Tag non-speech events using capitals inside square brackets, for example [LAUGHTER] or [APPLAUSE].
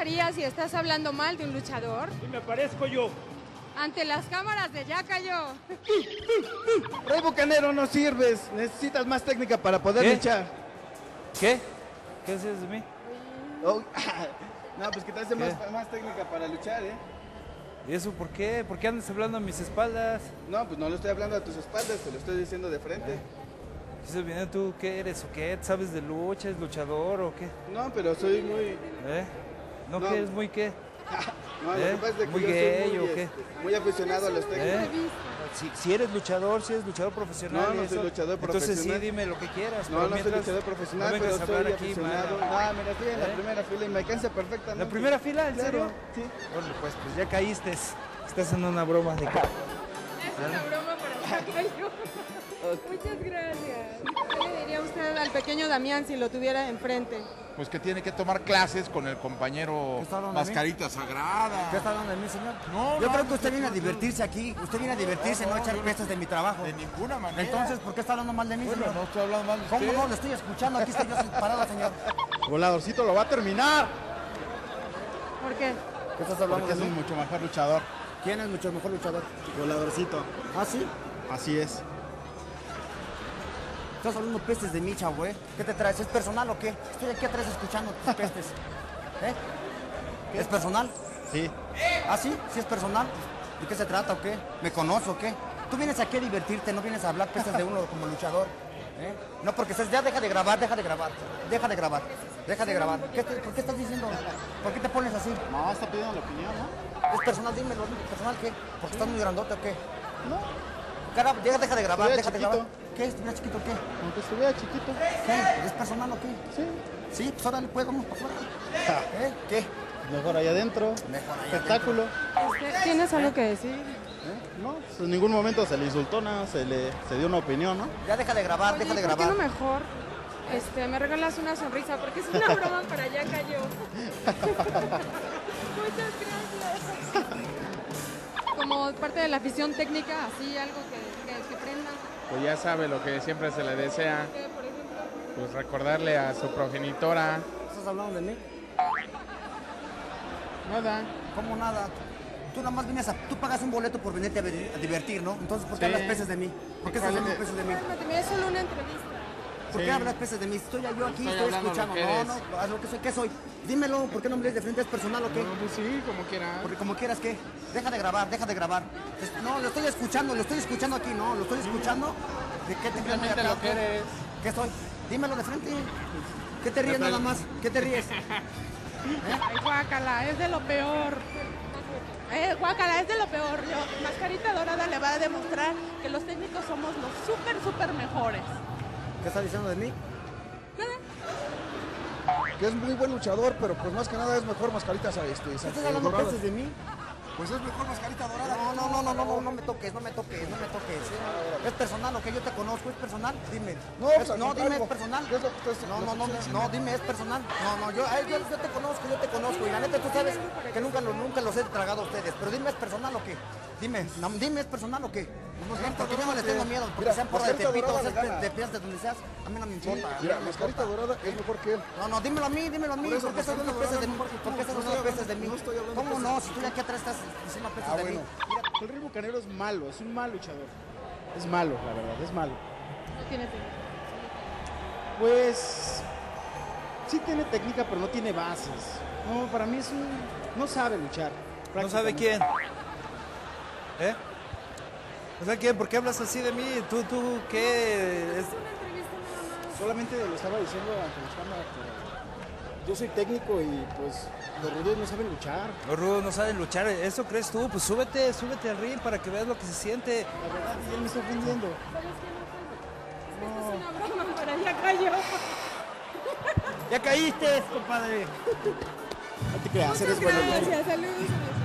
pasaría si estás hablando mal de un luchador? Y me parezco yo. Ante las cámaras de Ya Cayó. Rey Bucanero, no sirves. Necesitas más técnica para poder ¿Qué? luchar. ¿Qué? ¿Qué haces de mí? Oh, [LAUGHS] no, pues que te hace más, más técnica para luchar, ¿eh? ¿Y eso por qué? ¿Por qué andas hablando a mis espaldas? No, pues no lo estoy hablando a tus espaldas, te lo estoy diciendo de frente. ¿Qué estás viendo tú? ¿Qué eres o qué? ¿Sabes de lucha? ¿Es luchador o qué? No, pero soy muy... ¿Eh? ¿No, No. que eres muy qué? [LAUGHS] No, lo ¿Eh? que pasa es de que ¿Muy yo soy gay muy, o qué? este, muy aficionado a los técnicos. ¿Eh? Si, si eres luchador, si eres luchador profesional. No, no soy eso, luchador Entonces sí, profesional. dime lo que quieras. No, pero no soy mientras luchador profesional, no pero vengas a hablar soy aquí aficionado. mal. No, mira, estoy en la ¿Eh? primera fila y me alcanza perfectamente. ¿La primera fila? ¿En Claro, serio? Sí. Órale, pues, pues ya caíste. Estás en una broma de Es una broma. Muchas gracias. ¿Qué le diría usted al pequeño Damián si lo tuviera enfrente? Pues que tiene que tomar clases con el compañero ¿Qué está hablando de mí? Mascarita Sagrada. ¿Qué está hablando de mí, señor? No, Yo no, creo que usted viene a divertirse aquí. Usted viene a divertirse, no, no, a echar pestes de mi trabajo. De ninguna manera. Entonces, ¿por qué está hablando mal de mí, Bueno, señor? no estoy hablando mal de ¿Cómo usted. no? Le estoy escuchando. Aquí estoy yo parado, señor. Voladorcito lo va a terminar. ¿Por qué? ¿Qué estás hablando Porque de es un mí? mucho mejor luchador. ¿Quién es mucho mejor luchador? Voladorcito. ¿Ah, sí? Así es. Estás hablando pestes de mí, chavo, ¿eh? ¿Qué te traes? ¿Es personal o qué? Estoy aquí atrás escuchando tus pestes. [LAUGHS] ¿Eh? ¿Es personal? Sí. ¿Ah, sí? ¿Sí es personal? ¿De qué se trata o qué? ¿Me conoce o qué? Tú vienes aquí a divertirte, no vienes a hablar pestes de uno como luchador. ¿eh? No, porque estás, ya deja de grabar, deja de grabar, deja de grabar, deja de grabar. ¿Qué te- ¿Por qué estás diciendo? ¿Por qué te pones así? No, está pidiendo la opinión, ¿no? ¿Es personal? Dímelo, ¿personal qué? ¿Porque estás muy grandote o qué? No. Cara, deja, deja de grabar, deja de chiquito. grabar. ¿Qué? ¿Estuviera chiquito o qué? Aunque estuviera chiquito. ¿Qué? ¿Es personal o qué? Sí. Sí, pues órale, pues vamos para afuera. ¿Eh? ¿Qué? Mejor allá adentro. Mejor allá Espectáculo. ¿Usted ¿Tienes algo que decir? ¿Eh? No, pues en ningún momento se le insultó nada, se le se dio una opinión, ¿no? Ya deja de grabar, Oye, deja de ¿por qué grabar. no mejor este, me regalas una sonrisa? Porque es una broma para Ya Cayó. [LAUGHS] [LAUGHS] Muchas gracias. Como parte de la afición técnica, así algo que, que, que prenda. Pues ya sabe lo que siempre se le desea, ¿Qué, por ejemplo? pues recordarle a su progenitora. ¿Estás hablando de mí? Nada. ¿Cómo nada? Tú nada más vienes a... Tú pagas un boleto por venirte a, ver- a divertir, ¿no? Entonces, ¿por qué Sí. hablas peces de mí? ¿Por qué estás hablando peces de mí? Cálmate, es solo una entrevista. ¿Por Sí. qué hablas peces de mí? Estoy yo aquí, Estoy estoy, escuchando. No, no, haz lo que soy. ¿Qué soy? Dímelo, ¿por qué no me lees de frente? ¿Es personal o qué? No, pues sí, como quiera. Porque como quieras, ¿qué? Deja de grabar, deja de grabar. No, lo estoy escuchando, lo estoy escuchando aquí, no, lo estoy escuchando. ¿De qué te crees acá, lo que eres. ¿Qué soy? Dímelo de frente. ¿Qué te ríes nada más? ¿Qué te ríes? [LAUGHS] Ay, guácala, es de lo peor. Eh, guácala, es de lo peor. Yo, Mascarita Dorada le va a demostrar que los técnicos somos los súper, súper mejores. ¿Qué estás diciendo de mí? Que es muy buen luchador, pero pues más que nada es mejor mascarita, ¿sabes? Este, ¿Estás eh, hablando peces de mí? Pues es mejor mascarita dorada. No, no, no, no, no, no, no me toques, no me toques, no me toques. ¿Es personal lo que yo te conozco? ¿Es personal? Dime. No, Es- pues, no, dime. ¿es personal? ¿Qué es lo que estás- No, no, no, no, dime, ¿es personal? No, no, yo, yo, yo te conozco, yo te conozco. Y la neta, tú sabes que nunca, lo- nunca los he tragado a ustedes. Pero dime, ¿es personal o qué? Dime, no, dime, ¿es personal o qué? Porque yo no les tengo miedo, porque sean porra de Tepito, gana. de Piedras de donde seas, a mí no me importa. Mira, mascarita dorada es mejor que él. No, no, dímelo a mí, dímelo a mí. Por eso, ¿Por qué estás hablando peces de mí? ¿Por qué estás estoy peces de mí? ¿Cómo no? Si tú ya aquí atrás estás diciendo peces Ah, de bueno. mí. Mira, el Rey Bucanero es malo, es un mal luchador. Es malo, la verdad, es malo. No tiene técnica. Pues sí tiene técnica, pero no tiene bases. No, para mí es un no sabe luchar. ¿No sabe quién? ¿Eh? ¿No sabe quién? ¿Por qué hablas así de mí? ¿Tú, tú qué? Es- Una entrevista nada más. Solamente lo estaba diciendo ante las cámaras, pero yo soy técnico y pues los rudos no saben luchar. Los rudos no saben luchar. ¿Eso crees tú? Pues súbete, súbete al ring para que veas lo que se siente. La verdad, y él me está ofendiendo. ¿Sabes qué no Es una broma para Ya Cayó. ¡Ya caíste, compadre! No te creas, Muchas eres bueno. gracias, saludos.